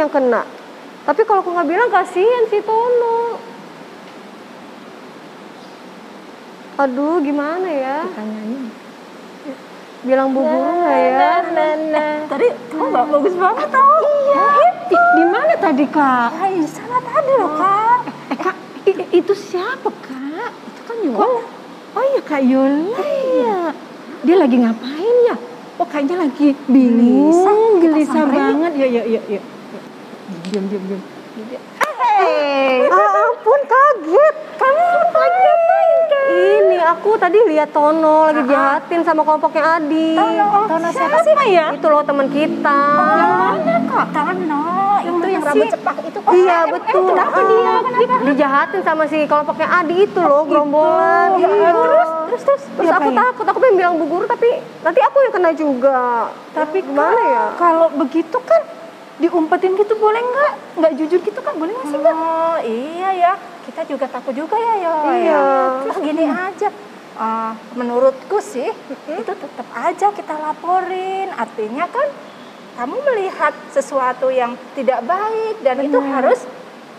yang kena. Tapi kalau aku nggak bilang kasihan si Tono. Aduh, gimana ya? Tanyain. Bilang bu guru nggak ya? Tadi kamu nggak bagus banget tau. Iya. Di, di mana tadi kak? Ah, di sana tadi loh kak. Eh kak, itu siapa kak? Itu kan Yola. Oh iya kak Yola ya. Dia lagi ngapain ya? Oh kayaknya lagi bingung, gelisah banget. Yuk, yuk, yuk, yuk. Diam, diam, diam. Eh, ah, ampun kaget. Kamu lagi ngapain kan? Ini aku tadi lihat Tono lagi jahatin sama kelompoknya Adi. Tono siapa sih? ya? Itu loh teman kita. Yang mana kak? Tono, itu yang rambut cepak itu kok. Iya Eh, betul. kenapa dia? Kenapa? Dijahatin sama si kelompoknya Adi itu loh gerombolan. Ya, Iya. terus, terus, terus, Terus aku diapain? takut, aku pengen bilang bu guru tapi nanti aku yang kena juga. Tapi gimana Kak, ya? Kalau begitu kan diumpetin gitu boleh nggak? Nggak jujur gitu kan boleh nggak sih nggak? Oh iya ya, kita juga takut juga ya ya. Iya. ya. Terus gini aja, eh, menurutku sih itu tetap aja kita laporin. Artinya kan kamu melihat sesuatu yang tidak baik dan itu harus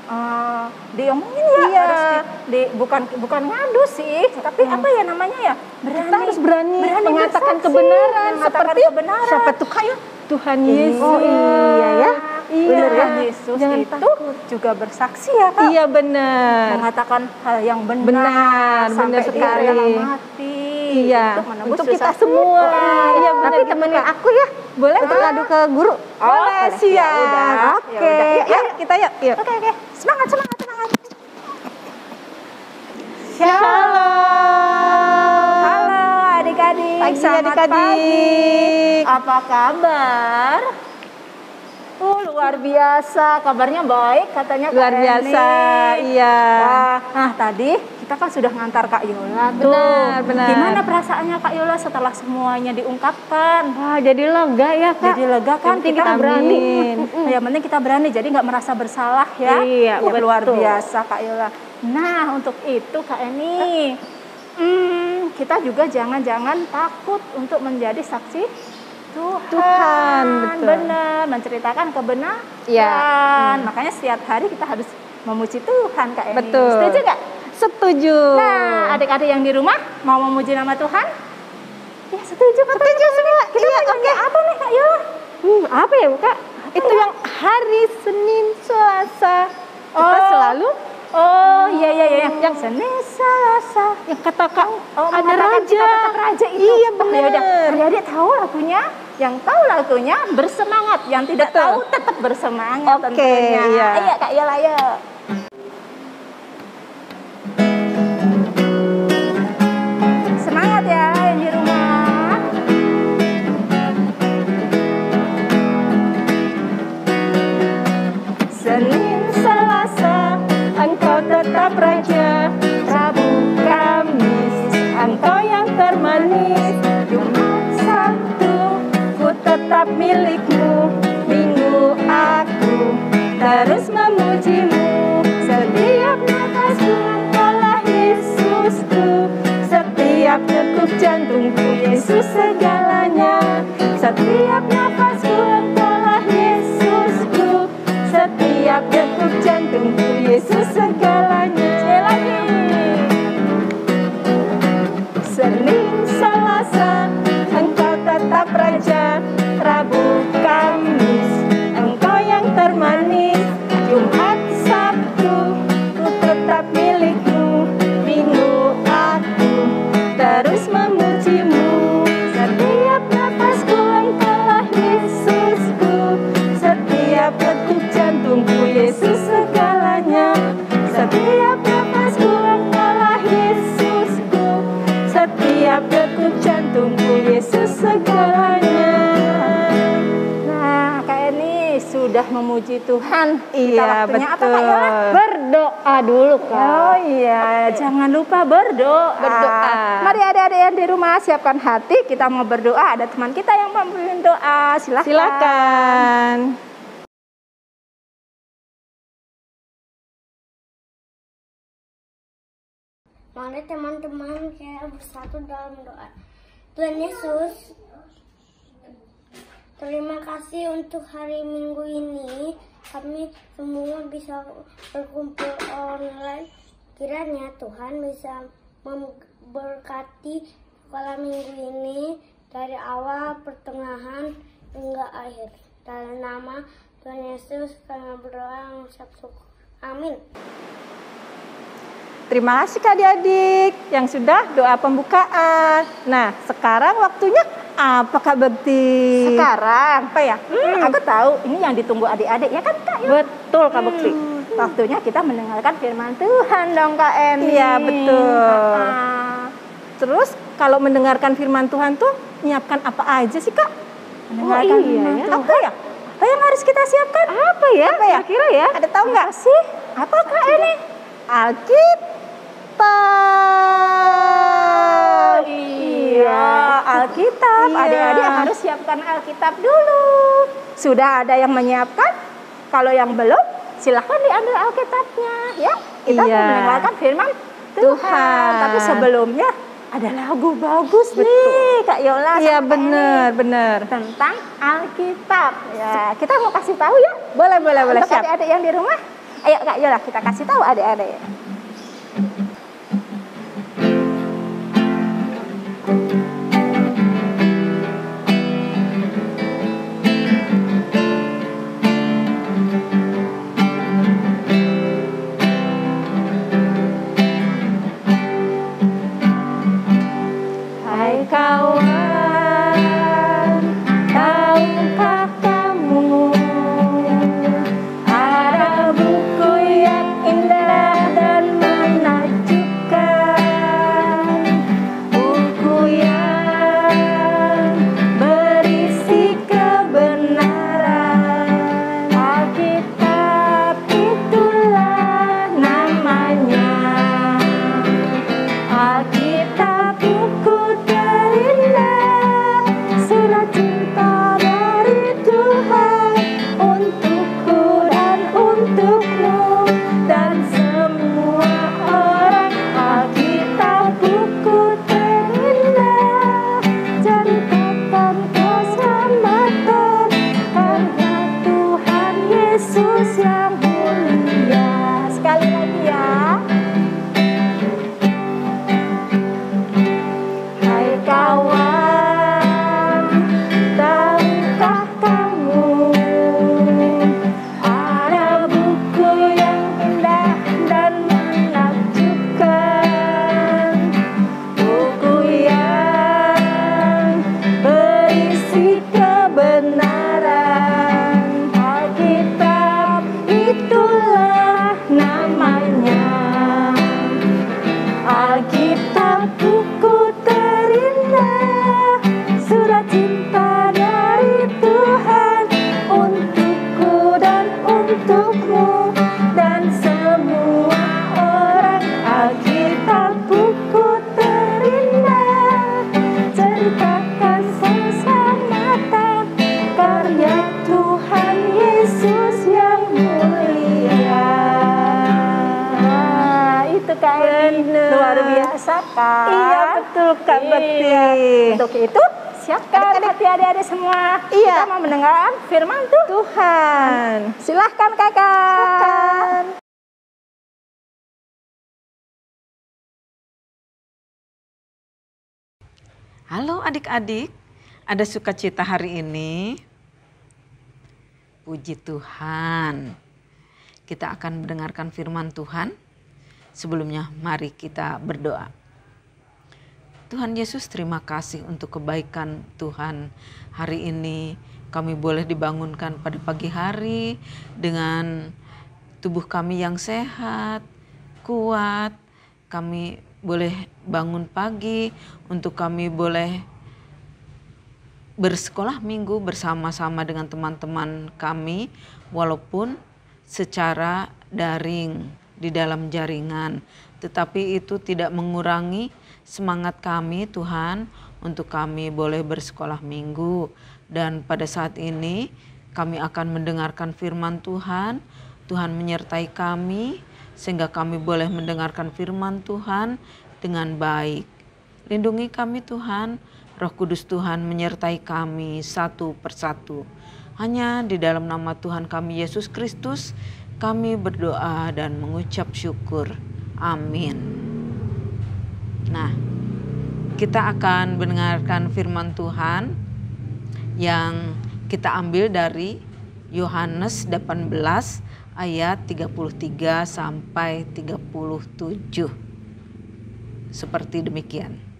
eh, diomongin ya, Iya. harus di, di- bukan bukan ngadu sih, tapi apa ya namanya ya? Berani. Kita harus berani, Berani mengatakan bersaksi, kebenaran mengatakan seperti kebenaran. siapa tuh kayak Tuhan Yesus. Oh iya ya. Iya. Benar ya, Yesus Jangan itu takut. juga bersaksi ya kak. Iya benar. mengatakan hal yang benar, Benar, sampai benar sekali. rela mati Iya, untuk untuk kita semua. Iya, benar Tapi gitu, temenin Kak. aku ya. Boleh Untuk Kak? ngadu ke guru. Boleh, boleh. siap. Ya ya Oke, udah. Yuk, yuk, kita yuk, oke oke semangat semangat semangat adik-adik apa kabar Oh luar biasa, kabarnya baik katanya Kak Luar biasa, Eni. iya. Wah, nah tadi kita kan sudah ngantar Kak Yola tuh. Benar, benar. Gimana perasaannya Kak Yola setelah semuanya diungkapkan? Wah jadi lega ya kak. Jadi lega kan Yang kita, kita berani. Yang penting kita berani jadi nggak merasa bersalah ya. Iya, Wah, luar biasa Kak Yola. Nah, untuk itu Kak Eni, hmm, kita juga jangan-jangan takut untuk menjadi saksi Tuhan. Tuhan, betul. Benar, menceritakan kebenaran. Iya. Makanya setiap hari kita harus memuji Tuhan Kak Eni. Betul. Setuju nggak? Setuju. Nah, adik-adik yang di rumah mau memuji nama Tuhan? Ya, setuju Kak. Setuju semua. Kita Iya, mau nyanyi apa nih Kak Yola? Hmm, apa ya kak? itu yang hari Senin Selasa kita Oh. selalu Oh iya iya iya yang Senin Selasa. yang kata Kak Oh, ada mengatakan raja. kata-kata raja itu. Iya Oh, ya udah. benar. Adik-adik tahu lagunya? Yang tahu lagunya bersemangat, yang tidak Betul. tahu tetap bersemangat Oke, tentunya. iya. Iya Kak Yola ayo. Milikmu Minggu aku terus memujimu. Setiap nafasku engkaulah Yesusku. Setiap degup jantungku Yesus segalanya. Setiap nafasku Terus memujimu Setiap nafasku Engkaulah Yesusku. Setiap degup jantungku Yesus segalanya. Setiap nafasku Engkaulah Yesusku. Setiap degup jantungku Yesus segalanya. Nah, Kak Eni sudah memuji Tuhan. Kita Iya waktunya apa betul. Kak Yola? Berdoa dulu kak. Oh iya, jangan lupa berdoa. Berdoa. Mari adik-adik yang di rumah siapkan hati, kita mau berdoa. Ada teman kita yang mau memimpin doa. Silahkan. Silakan Mari teman-teman kita bersatu dalam doa. Tuhan Yesus, Terima kasih untuk hari Minggu ini. Kami semua bisa berkumpul online. Kiranya Tuhan bisa memberkati sekolah minggu ini dari awal, pertengahan, hingga akhir. Dalam nama Tuhan Yesus kami berdoa mengucap syukur. Amin. Terima kasih Kak adik yang sudah doa pembukaan. Nah, sekarang waktunya apa Kak Bekti? Sekarang Apa ya? Hmm, aku tahu ini yang ditunggu adik-adik ya kan Kak? Yuk. Betul Kak Bekti. Waktunya kita mendengarkan firman Tuhan dong Kak Eni. Iya, betul. Ah, Terus kalau mendengarkan firman Tuhan tuh nyiapkan apa aja sih Kak? mendengarkan iya firman ya. Tuhan. Apa ya? Apa yang harus kita siapkan? Apa ya? Apa ya? Kira ya? Ada tahu nggak? sih? Apa Kak Eni? Alkitab. Iya, Alkitab. Iya. Adik-adik harus siapkan Alkitab dulu. Sudah ada yang menyiapkan? Kalau yang belum, silahkan diambil Alkitabnya. Ya, kita Iya. mendengarkan firman Tuhan. Tuhan. Tapi sebelumnya ada lagu bagus nih, Kak Yola. Iya benar, benar. Tentang Alkitab. Ya, kita mau kasih tahu ya. Boleh, boleh, boleh. Untuk adik-adik yang di rumah. Ayo Kak Yola, kita kasih tahu adik-adik. Adik-adik, ada sukacita hari ini? Puji Tuhan. Kita akan mendengarkan firman Tuhan. Sebelumnya mari kita berdoa. Tuhan Yesus terima kasih untuk kebaikan Tuhan. Hari ini kami boleh dibangunkan pada pagi hari dengan tubuh kami yang sehat, kuat. Kami boleh bangun pagi untuk kami boleh bersekolah minggu bersama-sama dengan teman-teman kami walaupun secara daring di dalam jaringan. Tetapi itu tidak mengurangi semangat kami Tuhan untuk kami boleh bersekolah minggu. Dan pada saat ini kami akan mendengarkan firman Tuhan. Tuhan menyertai kami sehingga kami boleh mendengarkan firman Tuhan dengan baik. Lindungi kami Tuhan Roh Kudus Tuhan menyertai kami satu persatu. Hanya di dalam nama Tuhan kami Yesus Kristus kami berdoa dan mengucap syukur. Amin. Nah, kita akan mendengarkan firman Tuhan yang kita ambil dari Yohanes 18 ayat 33 sampai 37. Seperti demikian.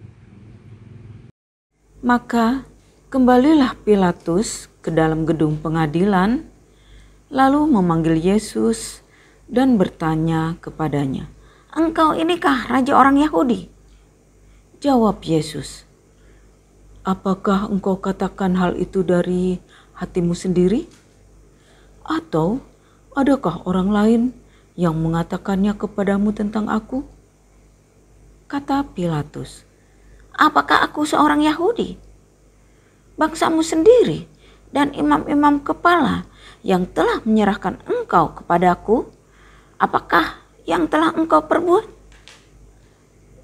Maka kembalilah Pilatus ke dalam gedung pengadilan, lalu memanggil Yesus dan bertanya kepadanya, "Engkau inikah raja orang Yahudi?" Jawab Yesus, "Apakah engkau katakan hal itu dari hatimu sendiri, atau adakah orang lain yang mengatakannya kepadamu tentang Aku?" Kata Pilatus, Apakah aku seorang Yahudi? Bangsamu sendiri dan imam-imam kepala yang telah menyerahkan engkau kepadaku, apakah yang telah engkau perbuat?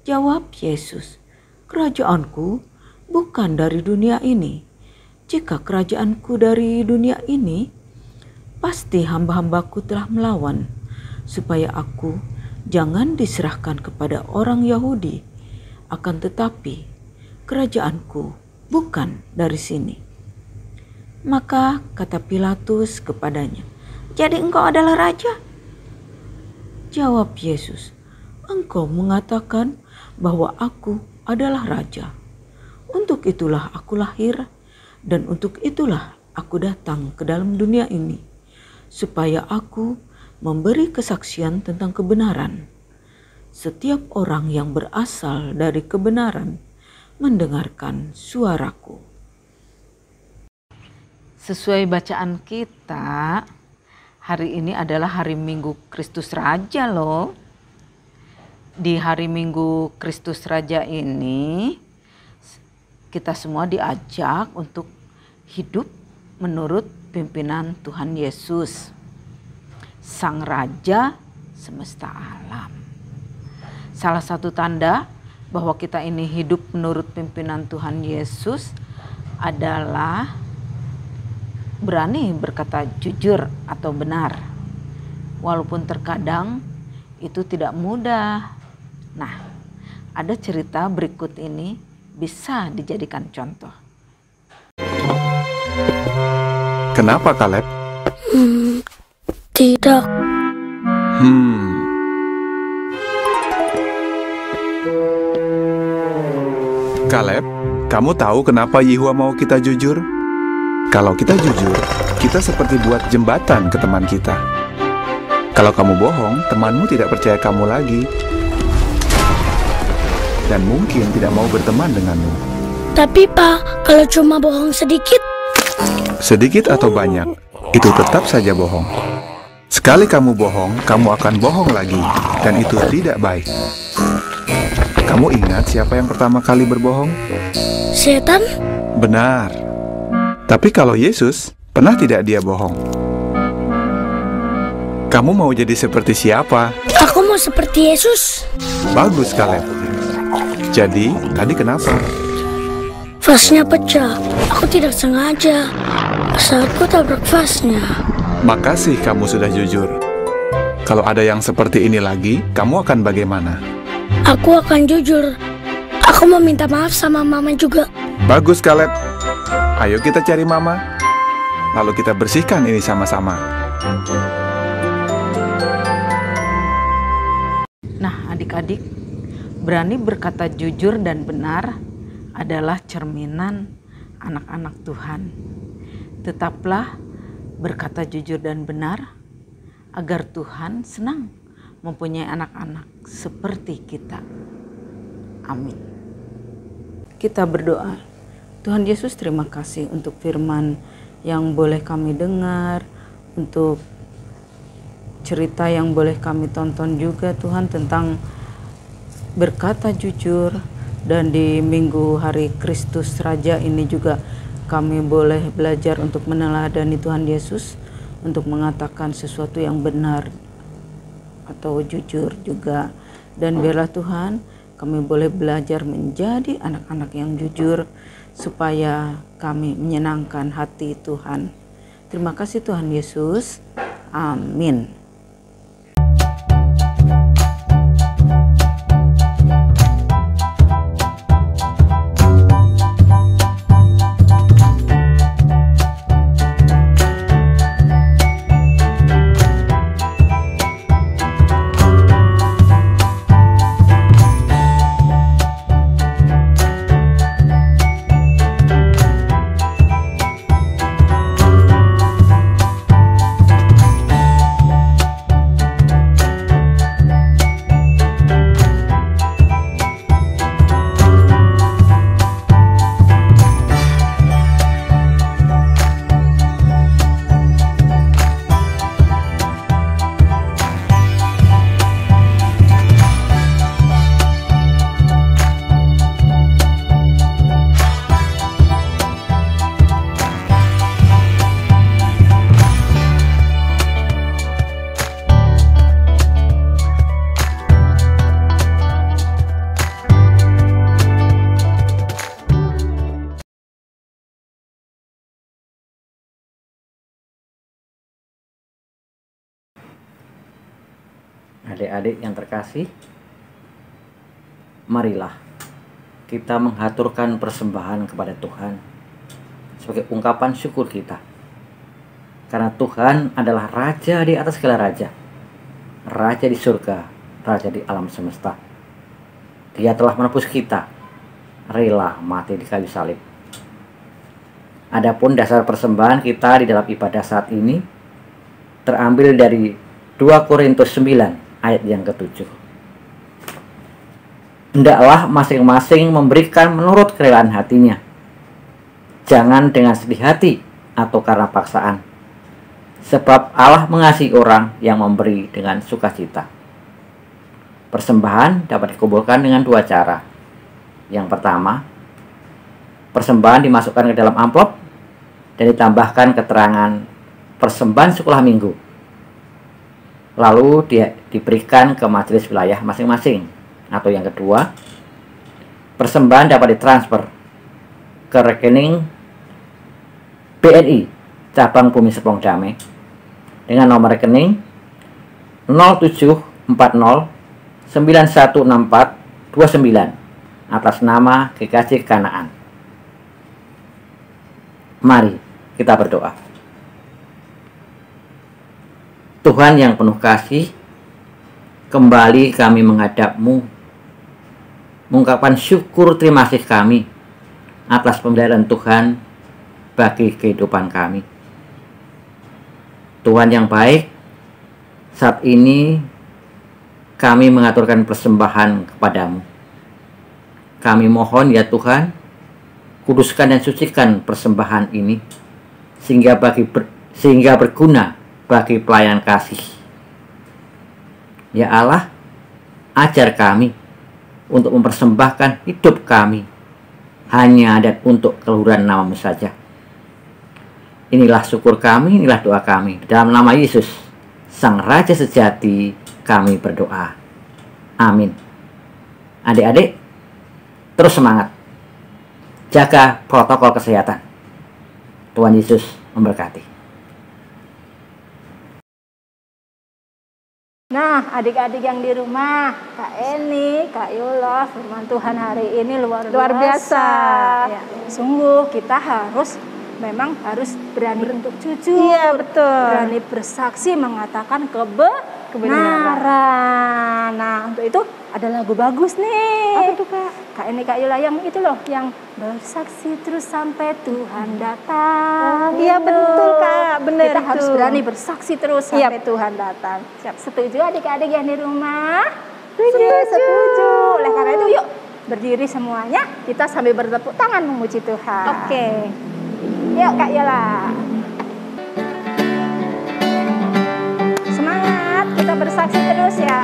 Jawab Yesus, kerajaanku bukan dari dunia ini. Jika kerajaanku dari dunia ini, pasti hamba-hambaku telah melawan, supaya aku jangan diserahkan kepada orang Yahudi akan tetapi kerajaanku bukan dari sini. Maka kata Pilatus kepadanya, "Jadi engkau adalah raja?" Jawab Yesus, "Engkau mengatakan bahwa aku adalah raja. Untuk itulah aku lahir, dan untuk itulah aku datang ke dalam dunia ini, supaya aku memberi kesaksian tentang kebenaran." Setiap orang yang berasal dari kebenaran mendengarkan suaraku. Sesuai bacaan kita, hari ini adalah hari Minggu Kristus Raja loh. Di hari Minggu Kristus Raja ini, kita semua diajak untuk hidup menurut pimpinan Tuhan Yesus, Sang Raja semesta alam. Salah satu tanda bahwa kita ini hidup menurut pimpinan Tuhan Yesus adalah berani berkata jujur atau benar. Walaupun terkadang itu tidak mudah. Nah, ada cerita berikut ini bisa dijadikan contoh. Kenapa Kaleb? Hmm, tidak. Hmm, Kaleb, kamu tahu kenapa Yehua mau kita jujur? Kalau kita jujur, kita seperti buat jembatan ke teman kita. Kalau kamu bohong, temanmu tidak percaya kamu lagi. Dan mungkin tidak mau berteman denganmu. Tapi Pak, kalau cuma bohong sedikit? Sedikit atau banyak, itu tetap saja bohong. Sekali kamu bohong, kamu akan bohong lagi. Dan itu tidak baik. Kamu ingat siapa yang pertama kali berbohong? Setan? Benar. Tapi kalau Yesus, pernah tidak dia bohong? Kamu mau jadi seperti siapa? Aku mau seperti Yesus. Bagus, Kaleb. Jadi, tadi kenapa? Vasnya pecah. Aku tidak sengaja. Saat ku tabrak vasnya. Makasih kamu sudah jujur. Kalau ada yang seperti ini lagi, kamu akan bagaimana? Aku akan jujur. Aku mau minta maaf sama mama juga. Bagus, Kaleb. Ayo kita cari mama. Lalu kita bersihkan ini sama-sama. Nah, adik-adik, berani berkata jujur dan benar adalah cerminan anak-anak Tuhan. Tetaplah berkata jujur dan benar agar Tuhan senang mempunyai anak-anak seperti kita. Amin. Kita berdoa. Tuhan Yesus terima kasih untuk firman yang boleh kami dengar, untuk cerita yang boleh kami tonton juga Tuhan tentang berkata jujur dan di minggu hari Kristus Raja ini juga kami boleh belajar untuk meneladani Tuhan Yesus untuk mengatakan sesuatu yang benar atau jujur juga dan biarlah Tuhan kami boleh belajar menjadi anak-anak yang jujur supaya kami menyenangkan hati Tuhan. Terima kasih Tuhan Yesus. Amin. Adik-adik yang terkasih, marilah kita mengaturkan persembahan kepada Tuhan sebagai ungkapan syukur kita. Karena Tuhan adalah raja di atas segala raja. Raja di surga, raja di alam semesta. Dia telah menebus kita, rela mati di kayu salib. Adapun dasar persembahan kita di dalam ibadah saat ini terambil dari 2 Korintus 9 ayat yang ketujuh. Hendaklah masing-masing memberikan menurut kerelaan hatinya. Jangan dengan sedih hati atau karena paksaan. Sebab Allah mengasihi orang yang memberi dengan sukacita. Persembahan dapat dikumpulkan dengan dua cara. Yang pertama, persembahan dimasukkan ke dalam amplop dan ditambahkan keterangan persembahan sekolah minggu. Lalu dia diberikan ke majelis wilayah masing-masing. Atau yang kedua, persembahan dapat ditransfer ke rekening BNI cabang Bumi Serpong Damai dengan nomor rekening 0740 9164 29 atas nama GKJ Kanaan. Mari kita berdoa. Tuhan yang penuh kasih, kembali kami menghadapmu, mengungkapkan syukur terima kasih kami atas pemberian Tuhan bagi kehidupan kami. Tuhan yang baik, saat ini kami mengaturkan persembahan kepadamu. Kami mohon ya Tuhan, kuduskan dan sucikan persembahan ini sehingga bagi ber, sehingga berguna bagi pelayan kasih. Ya Allah, ajar kami untuk mempersembahkan hidup kami hanya dan untuk keluhuran namamu saja. Inilah syukur kami, inilah doa kami. Dalam nama Yesus, Sang Raja Sejati, kami berdoa. Amin. Adik-adik, terus semangat. Jaga protokol kesehatan. Tuhan Yesus memberkati. Nah, adik-adik yang di rumah, Kak Eni, Kak Yola, firman Tuhan hari ini luar, Luar biasa. Ya, sungguh kita harus memang harus berani untuk jujur. Iya, betul. Berani bersaksi mengatakan kebenaran. Nah, untuk itu ada lagu bagus nih. Apa tuh, Kak? Kak Eni, Kak Yola yang itu loh, yang bersaksi terus sampai Tuhan datang. Iya, betul, Kak. Bener Kita harus itu. berani bersaksi terus Yap. sampai Tuhan datang. Siap. Setuju adik-adik yang di rumah? Setuju. Setuju. Oleh karena itu yuk berdiri semuanya. Kita sambil bertepuk tangan memuji Tuhan. Oke. Yuk Kak Yola. Semangat, kita bersaksi terus ya.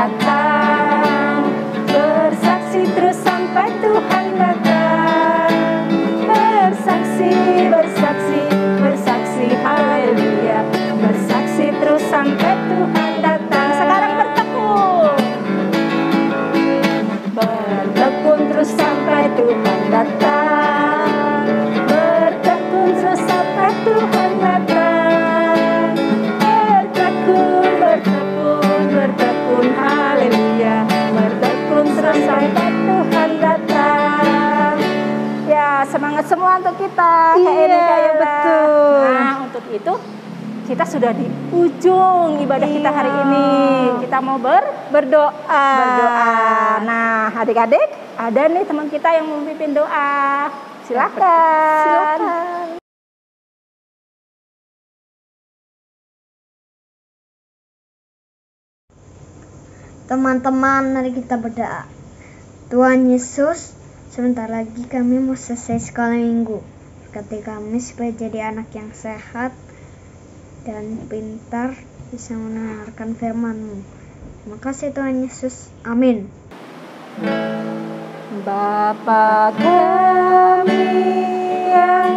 Tuhan Iya, Eni, Kak Yola. betul. Nah untuk itu kita sudah di ujung ibadah kita hari Iya. ini. Kita mau ber Berdoa. berdoa. Nah, adik-adik, ada nih teman kita yang mau memimpin doa. Silakan. Silakan. Teman-teman, mari kita berdoa. Tuhan Yesus, sebentar lagi kami mau selesai sekolah minggu. Berkati kami supaya jadi anak yang sehat dan pintar bisa mendengarkan firman-Mu. Terima kasih Tuhan Yesus. Amin. Bapa kami yang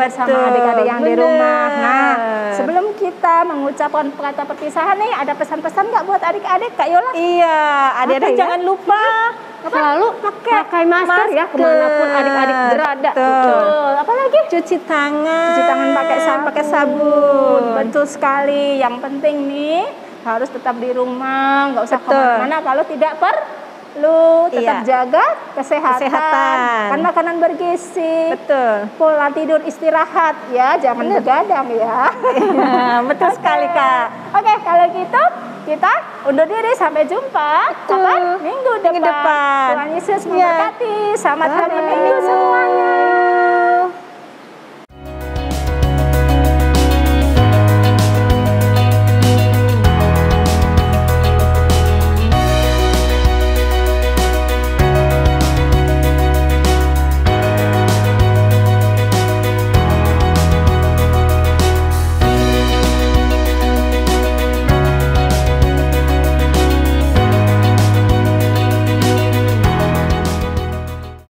Iya, bersama betul. adik-adik yang di Bener. rumah. Nah, sebelum kita mengucapkan kata perpisahan nih, ada pesan-pesan nggak buat adik-adik Kak Yola? Iya, adik-adik Apa ya? jangan lupa Selalu pakai masker, ya ke mana pun adik-adik berada. Betul. Apalagi? Cuci tangan. Cuci tangan pakai sabun. Pakai sabun. Betul sekali. Yang penting nih harus tetap di rumah, nggak usah Betul. ke mana-mana kalau tidak perlu. Tetap Iya. jaga kesehatan. Kesehatan. Kan makanan bergizi. Betul. Pola tidur istirahat ya, jangan begadang ya. Iya, betul sekali, Kak. Oke, kalau gitu kita undur diri sampai jumpa kapan? Minggu depan. Minggu depan. Tuhan Yesus Iya. memberkati. Selamat hari. Minggu semuanya.